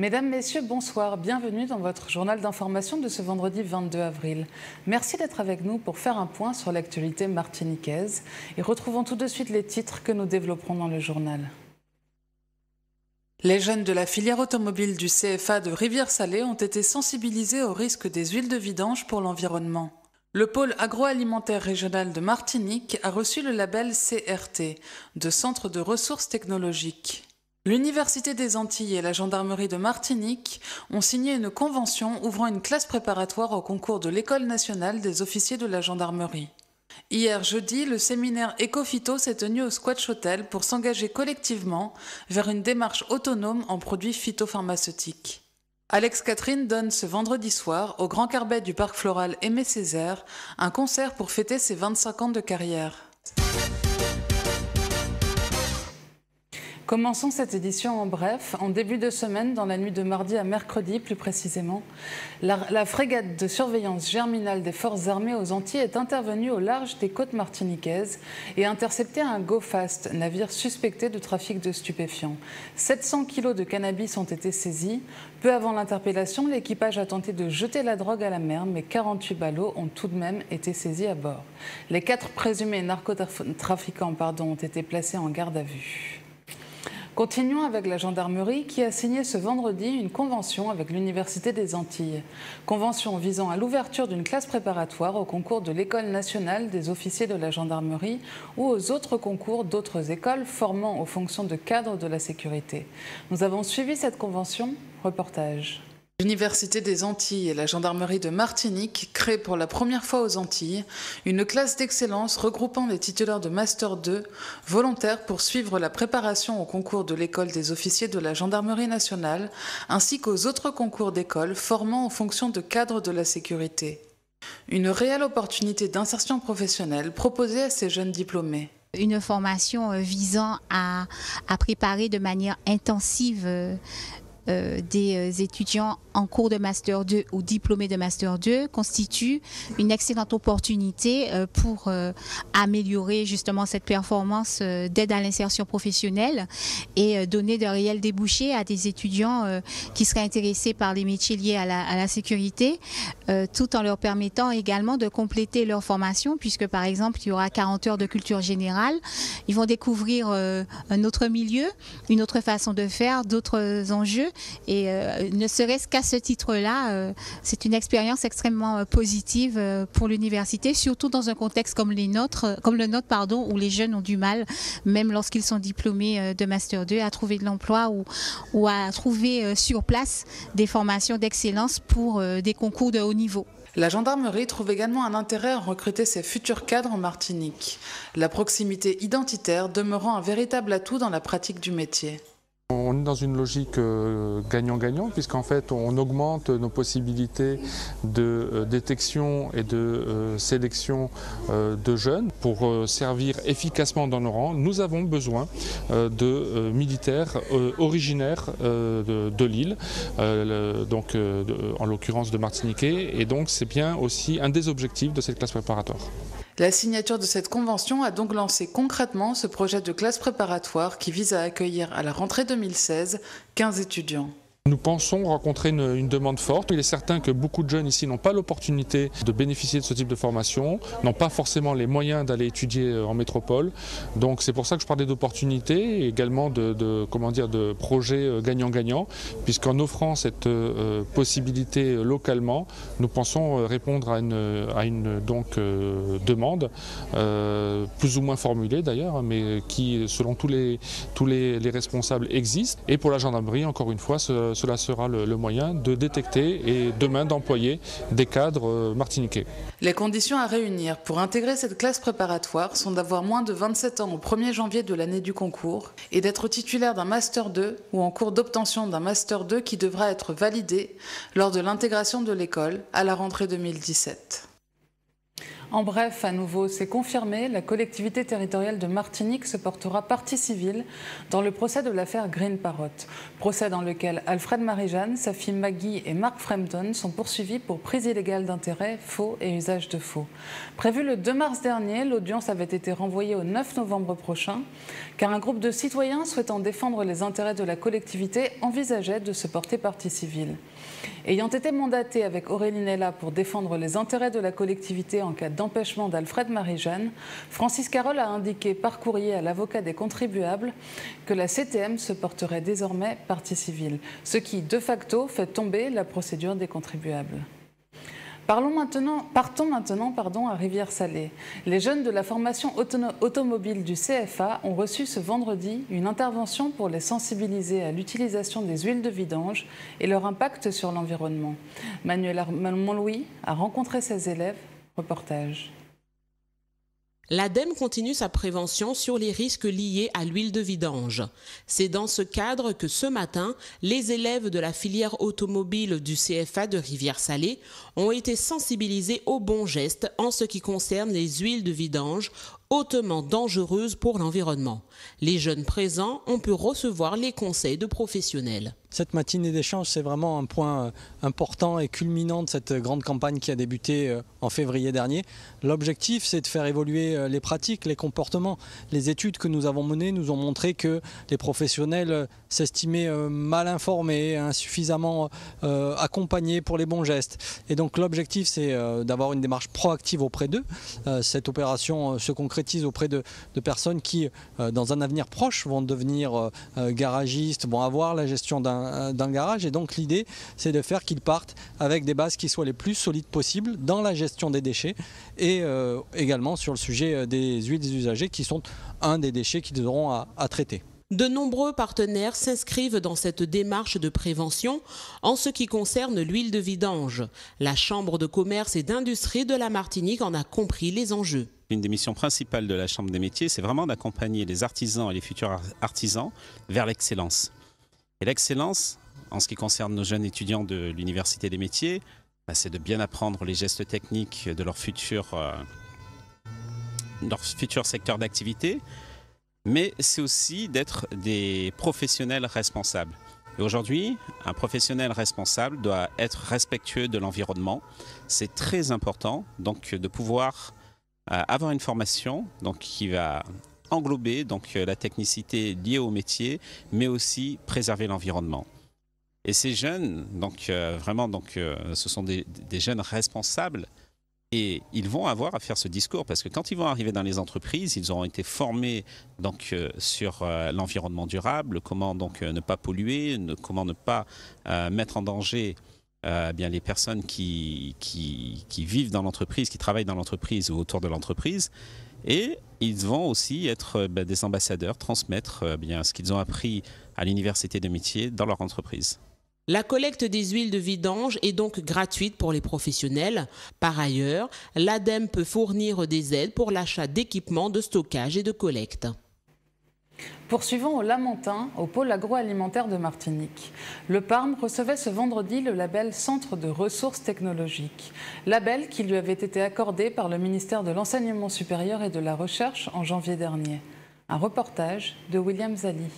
Mesdames, Messieurs, bonsoir. Bienvenue dans votre journal d'information de ce vendredi 22 avril. Merci d'être avec nous pour faire un point sur l'actualité martiniquaise et retrouvons tout de suite les titres que nous développerons dans le journal. Les jeunes de la filière automobile du CFA de Rivière-Salée ont été sensibilisés au risque des huiles de vidange pour l'environnement. Le pôle agroalimentaire régional de Martinique a reçu le label CRT de Centre de ressources technologiques. L'Université des Antilles et la gendarmerie de Martinique ont signé une convention ouvrant une classe préparatoire au concours de l'École nationale des officiers de la gendarmerie. Hier jeudi, le séminaire Ecofito s'est tenu au Squatch Hotel pour s'engager collectivement vers une démarche autonome en produits phytopharmaceutiques. Alex Catherine donne ce vendredi soir au Grand Carbet du Parc Floral Aimé Césaire un concert pour fêter ses 25 ans de carrière. Commençons cette édition en bref. En début de semaine, dans la nuit de mardi à mercredi plus précisément, la, frégate de surveillance germinale des forces armées aux Antilles est intervenue au large des côtes martiniquaises et intercepté un Go Fast, navire suspecté de trafic de stupéfiants. 700 kilos de cannabis ont été saisis. Peu avant l'interpellation, l'équipage a tenté de jeter la drogue à la mer, mais 48 ballots ont tout de même été saisis à bord. Les quatre présumés narcotrafiquants ont été placés en garde à vue. Continuons avec la gendarmerie qui a signé ce vendredi une convention avec l'Université des Antilles. Convention visant à l'ouverture d'une classe préparatoire au concours de l'École nationale des officiers de la gendarmerie ou aux autres concours d'autres écoles formant aux fonctions de cadre de la sécurité. Nous avons suivi cette convention. Reportage. L'Université des Antilles et la gendarmerie de Martinique créent pour la première fois aux Antilles une classe d'excellence regroupant les titulaires de Master 2 volontaires pour suivre la préparation au concours de l'école des officiers de la gendarmerie nationale ainsi qu'aux autres concours d'école formant aux fonctions de cadre de la sécurité. Une réelle opportunité d'insertion professionnelle proposée à ces jeunes diplômés une formation euh, visant à, préparer de manière intensive euh, euh, des étudiants en cours de Master 2 ou diplômés de Master 2 constitue une excellente opportunité euh, pour améliorer justement cette performance d'aide à l'insertion professionnelle et donner de réels débouchés à des étudiants qui seraient intéressés par les métiers liés à la, à la sécurité, tout en leur permettant également de compléter leur formation, puisque par exemple, il y aura 40 heures de culture générale. Ils vont découvrir un autre milieu, une autre façon de faire, d'autres enjeux et euh, ne serait-ce qu'à ce titre-là, euh, c'est une expérience extrêmement euh, positive pour l'université, surtout dans un contexte comme, les nôtres, comme le nôtre, pardon, où les jeunes ont du mal, même lorsqu'ils sont diplômés de Master 2, à trouver de l'emploi ou, ou à trouver sur place des formations d'excellence pour des concours de haut niveau. La gendarmerie trouve également un intérêt à recruter ses futurs cadres en Martinique, la proximité identitaire demeurant un véritable atout dans la pratique du métier. On est dans une logique euh, gagnant-gagnant puisqu'en fait on augmente nos possibilités de euh, détection et de euh, sélection de jeunes pour servir efficacement dans nos rangs. Nous avons besoin de militaires originaires de, l'île, donc en l'occurrence de Martiniquais et donc c'est bien aussi un des objectifs de cette classe préparatoire. La signature de cette convention a donc lancé concrètement ce projet de classe préparatoire qui vise à accueillir à la rentrée 2016 15 étudiants. Nous pensons rencontrer une, demande forte. Il est certain que beaucoup de jeunes ici n'ont pas l'opportunité de bénéficier de ce type de formation, n'ont pas forcément les moyens d'aller étudier euh, en métropole. Donc c'est pour ça que je parlais d'opportunités et également de, comment dire, de projets euh, gagnant-gagnant, puisqu'en offrant cette euh, possibilité localement, nous pensons répondre à une, à une donc, demande, plus ou moins formulée d'ailleurs, hein, mais qui, selon tous les, tous les, les responsables, existe. Et pour la gendarmerie, encore une fois, ce, cela sera le, moyen de détecter et demain d'employer des cadres euh, martiniquais. Les conditions à réunir pour intégrer cette classe préparatoire sont d'avoir moins de 27 ans au 1er janvier de l'année du concours et d'être titulaire d'un Master 2 ou en cours d'obtention d'un Master 2 qui devra être validé lors de l'intégration de l'école à la rentrée 2017. En bref, à nouveau, c'est confirmé, la collectivité territoriale de Martinique se portera partie civile dans le procès de l'affaire Green Parrot. Procès dans lequel Alfred Marie-Jeanne, sa fille Maggie et Mark Frampton sont poursuivis pour prise illégale d'intérêt, faux et usage de faux. Prévu le 2 mars dernier, l'audience avait été renvoyée au 9 novembre prochain, car un groupe de citoyens souhaitant défendre les intérêts de la collectivité envisageait de se porter partie civile. Ayant été mandaté avec Aurélie Nella pour défendre les intérêts de la collectivité en cas d'empêchement d'Alfred Marie-Jeanne, Francis Carole a indiqué par courrier à l'avocat des contribuables que la CTM se porterait désormais partie civile, ce qui de facto fait tomber la procédure des contribuables. Partons maintenant pardon, à Rivière-Salée. Les jeunes de la formation automobile du CFA ont reçu ce vendredi une intervention pour les sensibiliser à l'utilisation des huiles de vidange et leur impact sur l'environnement. Manuel Montlouis a rencontré ses élèves. Reportage. L'ADEME continue sa prévention sur les risques liés à l'huile de vidange. C'est dans ce cadre que ce matin, les élèves de la filière automobile du CFA de Rivière-Salée ont été sensibilisés aux bons gestes en ce qui concerne les huiles de vidange hautement dangereuses pour l'environnement. Les jeunes présents ont pu recevoir les conseils de professionnels. Cette matinée d'échange, c'est vraiment un point euh, important et culminant de cette grande campagne qui a débuté euh, en février dernier. L'objectif, c'est de faire évoluer euh, les pratiques, les comportements. Les études que nous avons menées nous ont montré que les professionnels s'estimaient mal informés, insuffisamment accompagnés pour les bons gestes. Et donc l'objectif, c'est d'avoir une démarche proactive auprès d'eux. Cette opération se concrétise auprès de, de personnes qui, dans un avenir proche, vont devenir garagistes, vont avoir la gestion d'un d'un garage. Et donc l'idée, c'est de faire qu'ils partent avec des bases qui soient les plus solides possibles dans la gestion des déchets et euh, également sur le sujet euh, des huiles des usagers qui sont un des déchets qu'ils auront à, traiter. De nombreux partenaires s'inscrivent dans cette démarche de prévention en ce qui concerne l'huile de vidange. La Chambre de commerce et d'industrie de la Martinique en a compris les enjeux. Une des missions principales de la Chambre des métiers, c'est vraiment d'accompagner les artisans et les futurs artisans vers l'excellence. Et l'excellence, en ce qui concerne nos jeunes étudiants de l'Université des métiers, bah, c'est de bien apprendre les gestes techniques de leur futur, euh, leur secteur d'activité, mais c'est aussi d'être des professionnels responsables. Et aujourd'hui, un professionnel responsable doit être respectueux de l'environnement. C'est très important donc de pouvoir euh, avoir une formation donc, qui va englober donc euh, la technicité liée au métier, mais aussi préserver l'environnement. Et ces jeunes, donc euh, vraiment, donc euh, ce sont des, jeunes responsables. Et ils vont avoir à faire ce discours parce que quand ils vont arriver dans les entreprises, ils auront été formés donc sur l'environnement durable, comment donc ne pas polluer, comment ne pas mettre en danger bien les personnes qui vivent dans l'entreprise, qui travaillent dans l'entreprise ou autour de l'entreprise. Et ils vont aussi être euh, bah, des ambassadeurs, transmettre euh, bien ce qu'ils ont appris à l'université de métier dans leur entreprise. La collecte des huiles de vidange est donc gratuite pour les professionnels. Par ailleurs, l'ADEME peut fournir des aides pour l'achat d'équipements de stockage et de collecte. Poursuivons au Lamentin, au pôle agroalimentaire de Martinique. Le Parme recevait ce vendredi le label Centre de ressources technologiques, label qui lui avait été accordé par le ministère de l'Enseignement supérieur et de la Recherche en janvier dernier. Un reportage de William Zali.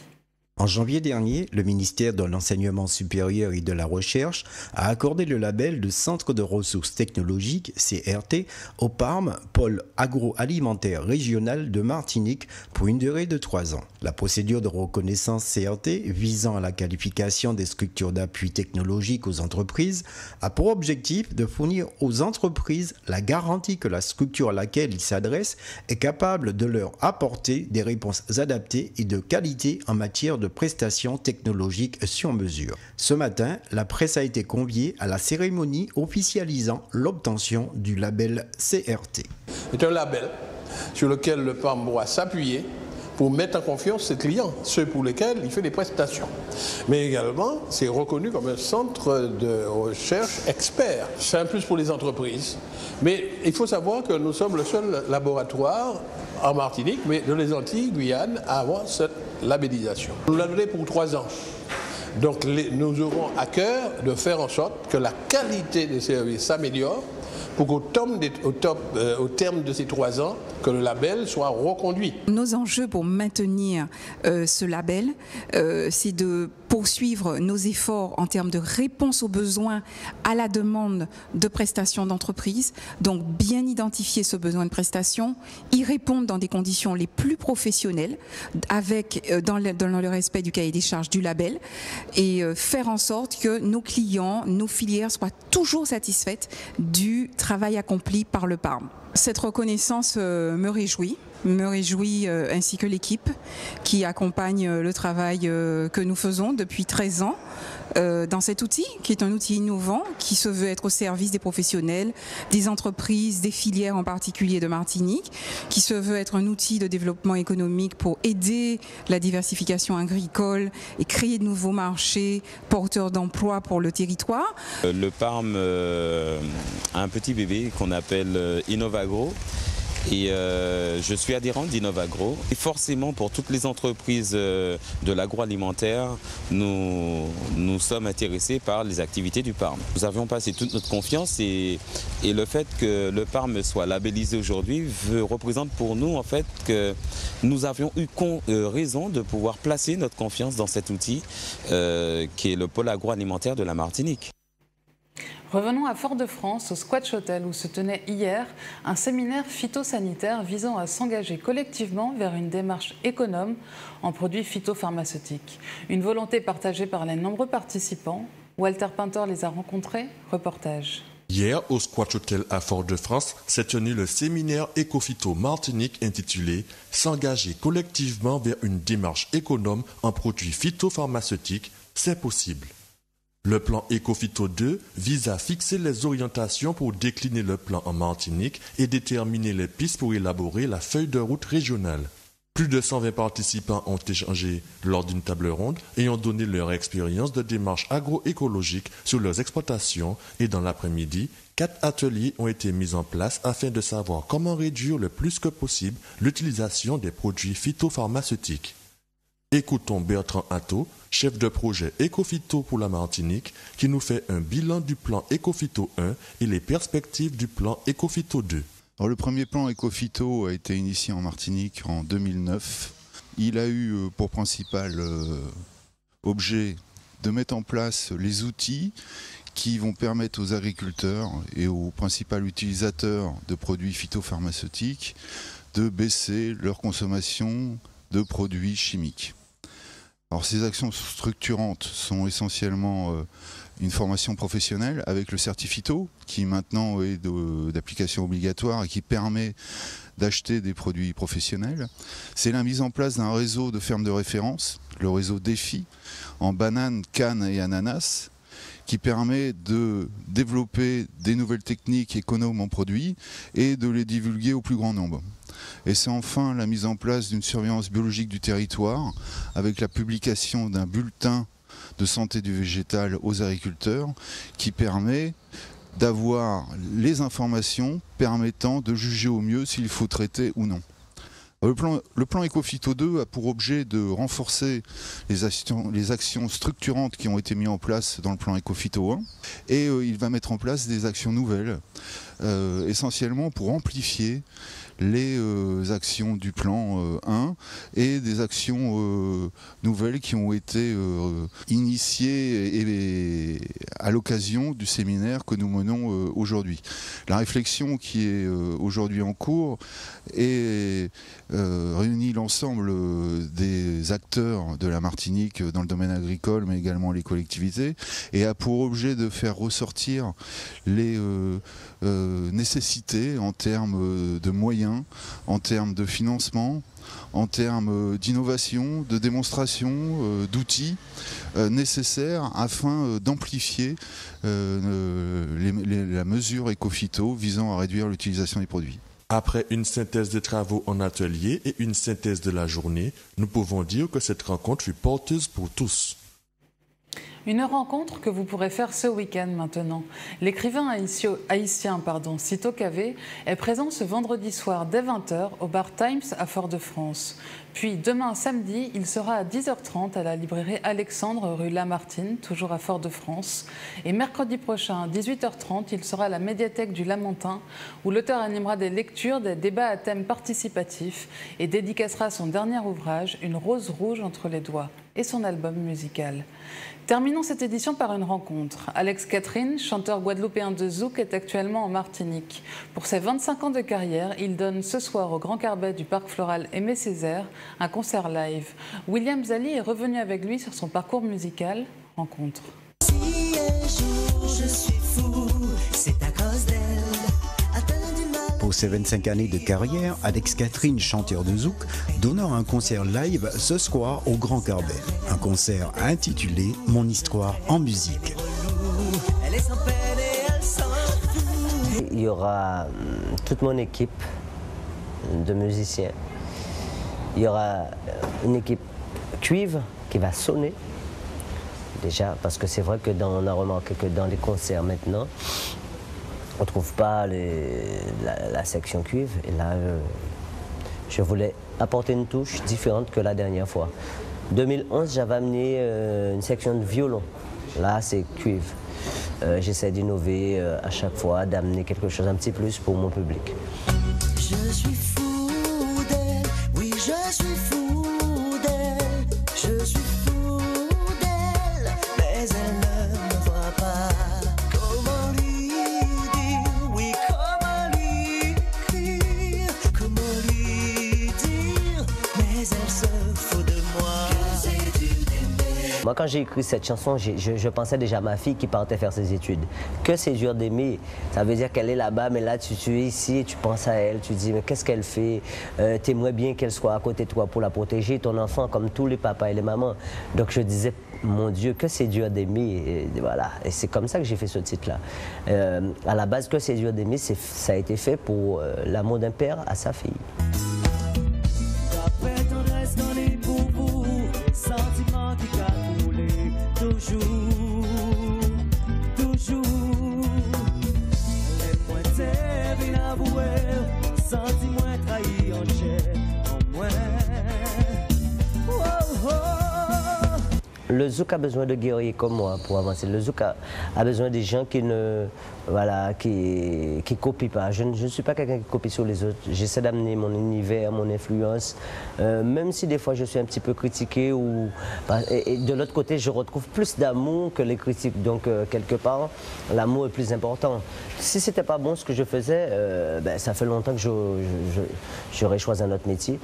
En janvier dernier, le ministère de l'Enseignement supérieur et de la Recherche a accordé le label de Centre de ressources technologiques, CRT, au PARM, pôle agroalimentaire régional de Martinique, pour une durée de trois ans. La procédure de reconnaissance CRT visant à la qualification des structures d'appui technologique aux entreprises a pour objectif de fournir aux entreprises la garantie que la structure à laquelle ils s'adressent est capable de leur apporter des réponses adaptées et de qualité en matière de prestations technologiques sur mesure. Ce matin, la presse a été conviée à la cérémonie officialisant l'obtention du label CRT. C'est un label sur lequel le PAM doit s'appuyer pour mettre en confiance ses clients, ceux pour lesquels il fait des prestations. Mais également, c'est reconnu comme un centre de recherche expert. C'est un plus pour les entreprises. Mais il faut savoir que nous sommes le seul laboratoire en Martinique, mais de les Antilles, Guyane, à avoir cette labellisation. Nous l'avons donné pour trois ans. Donc nous aurons à cœur de faire en sorte que la qualité des services s'améliore pour qu'au euh, terme de ces trois ans, que le label soit reconduit. Nos enjeux pour maintenir euh, ce label, euh, c'est de poursuivre nos efforts en termes de réponse aux besoins à la demande de prestations d'entreprise. Donc bien identifier ce besoin de prestation, y répondre dans des conditions les plus professionnelles, avec dans le, dans le respect du cahier des charges du label, et faire en sorte que nos clients, nos filières soient toujours satisfaites du travail accompli par le PARM. Cette reconnaissance euh, me réjouit me réjouit euh, ainsi que l'équipe qui accompagne euh, le travail que nous faisons depuis 13 ans dans cet outil, qui est un outil innovant, qui se veut être au service des professionnels, des entreprises, des filières en particulier de Martinique, qui se veut être un outil de développement économique pour aider la diversification agricole et créer de nouveaux marchés porteurs d'emplois pour le territoire. Le PARM a un petit bébé qu'on appelle Innovagro et euh, je suis adhérent d'Innovagro. Et forcément, pour toutes les entreprises euh, de l'agroalimentaire, nous, nous sommes intéressés par les activités du PARM. Nous avions passé toute notre confiance et, le fait que le PARM soit labellisé aujourd'hui représente pour nous en fait que nous avions eu euh, raison de pouvoir placer notre confiance dans cet outil qui est le pôle agroalimentaire de la Martinique. Revenons à Fort-de-France, au Squatch Hotel, où se tenait hier un séminaire phytosanitaire visant à s'engager collectivement vers une démarche économe en produits phytopharmaceutiques. Une volonté partagée par les nombreux participants. Walter Pintor les a rencontrés. Reportage. Hier, au Squatch Hotel à Fort-de-France, s'est tenu le séminaire Ecophyto Martinique intitulé S'engager collectivement vers une démarche économe en produits phytopharmaceutiques, c'est possible. Le plan Ecofito 2 vise à fixer les orientations pour décliner le plan en Martinique et déterminer les pistes pour élaborer la feuille de route régionale. Plus de 120 participants ont échangé lors d'une table ronde et ont donné leur expérience de démarche agroécologique sur leurs exploitations et dans l'après-midi, quatre ateliers ont été mis en place afin de savoir comment réduire le plus que possible l'utilisation des produits phytopharmaceutiques. Écoutons Bertrand Atto, chef de projet Ecofito pour la Martinique, qui nous fait un bilan du plan Ecofito 1 et les perspectives du plan Ecofito 2. le premier plan Ecofito a été initié en Martinique en 2009. Il a eu euh, pour principal euh, objet de mettre en place les outils qui vont permettre aux agriculteurs et aux principaux utilisateurs de produits phytopharmaceutiques de baisser leur consommation de produits chimiques. Alors ces actions structurantes sont essentiellement euh, une formation professionnelle avec le certifito qui maintenant est d'application obligatoire et qui permet d'acheter des produits professionnels. C'est la mise en place d'un réseau de fermes de référence, le réseau DEFI, en bananes, cannes et ananas, qui permet de développer des nouvelles techniques économes en produits et de les divulguer au plus grand nombre. Et c'est enfin la mise en place d'une surveillance biologique du territoire avec la publication d'un bulletin de santé du végétal aux agriculteurs qui permet d'avoir les informations permettant de juger au mieux s'il faut traiter ou non. Le plan, Ecofito 2 a pour objet de renforcer les actions, les actions, structurantes qui ont été mises en place dans le plan Ecofito 1 et euh, il va mettre en place des actions nouvelles, euh, essentiellement pour amplifier les euh, actions du plan 1 euh, et des actions nouvelles qui ont été initiées à l'occasion du séminaire que nous menons aujourd'hui. La réflexion qui est aujourd'hui en cours et réunit l'ensemble des acteurs de la Martinique dans le domaine agricole, mais également les collectivités, et a pour objet de faire ressortir les nécessités en termes de moyens en termes de financement, en termes d'innovation, de démonstration, euh, d'outils euh, nécessaires afin euh, d'amplifier la mesure éco-phyto visant à réduire l'utilisation des produits. Après une synthèse des travaux en atelier et une synthèse de la journée, nous pouvons dire que cette rencontre fut porteuse pour tous. Une rencontre que vous pourrez faire ce week-end maintenant. L'écrivain haïtien pardon, Cito Cavé est présent ce vendredi soir dès 20h au bar Times à Fort-de-France. Puis demain samedi, il sera à 10h30 à la librairie Alexandre rue Lamartine, toujours à Fort-de-France. Et mercredi prochain à 18h30, il sera à la médiathèque du Lamentin où l'auteur animera des lectures, des débats à thème participatif et dédicacera son dernier ouvrage, Une rose rouge entre les doigts, et son album musical. Terminons cette édition par une rencontre. Alex Catherine, chanteur guadeloupéen de Zouk, est actuellement en Martinique. Pour ses 25 ans de carrière, il donne ce soir au Grand Carbet du Parc Floral Aimé Césaire un concert live. William Zali est revenu avec lui sur son parcours musical. Rencontre. Pour ses 25 années de carrière, Alex Catherine, chanteur de Zouk, donnera un concert live ce soir au Grand Carbet. Un concert intitulé Mon histoire en musique. Il y aura hum, toute mon équipe de musiciens. Il y aura une équipe cuivre qui va sonner. Déjà, parce que c'est vrai que dans, on a remarqué que dans les concerts maintenant, on trouve pas la, section cuivre. Et là, euh, je voulais apporter une touche différente que la dernière fois. 2011, j'avais amené euh, une section de violon. Là, c'est cuivre. Euh, j'essaie d'innover à chaque fois, d'amener quelque chose un petit plus pour mon public. Je suis fou. J'ai écrit cette chanson, je, pensais déjà à ma fille qui partait faire ses études. Que c'est dur d'aimer. Ça veut dire qu'elle est là-bas, mais là, tu, es ici et tu penses à elle. Tu dis, mais qu'est-ce qu'elle fait? Euh, T'aimerais bien qu'elle soit à côté de toi pour la protéger, ton enfant, comme tous les papas et les mamans. Donc, je disais, mon Dieu, que c'est dur d'aimer. Et voilà. Et c'est comme ça que j'ai fait ce titre-là. Euh, à la base, que c'est dur d'aimer, ça a été fait pour euh, l'amour d'un père à sa fille. Zouk a besoin de guerriers comme moi pour avancer. Le zouk a, besoin des gens qui ne voilà, qui, qui copient pas. Je ne, suis pas quelqu'un qui copie sur les autres. J'essaie d'amener mon univers, mon influence, euh, même si des fois je suis un petit peu critiqué. Ou, et, de l'autre côté, je retrouve plus d'amour que les critiques. Donc, euh, quelque part, l'amour est plus important. Si c'était pas bon ce que je faisais, euh, ben, ça fait longtemps que j'aurais choisi un autre métier.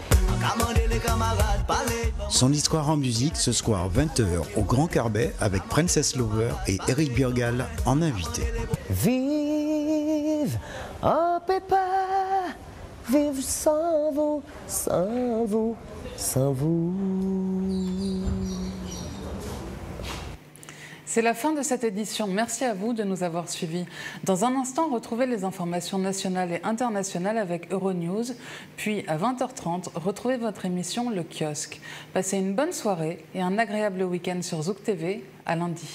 Son histoire en musique ce soir 20h au Grand Carbet avec Princess Lover et Eric Birgal en invité. Vive pépin, vive sans vous, sans vous, sans vous. C'est la fin de cette édition. Merci à vous de nous avoir suivis. Dans un instant, retrouvez les informations nationales et internationales avec Euronews. Puis à 20h30, retrouvez votre émission Le Kiosque. Passez une bonne soirée et un agréable week-end sur Zouk TV. À lundi.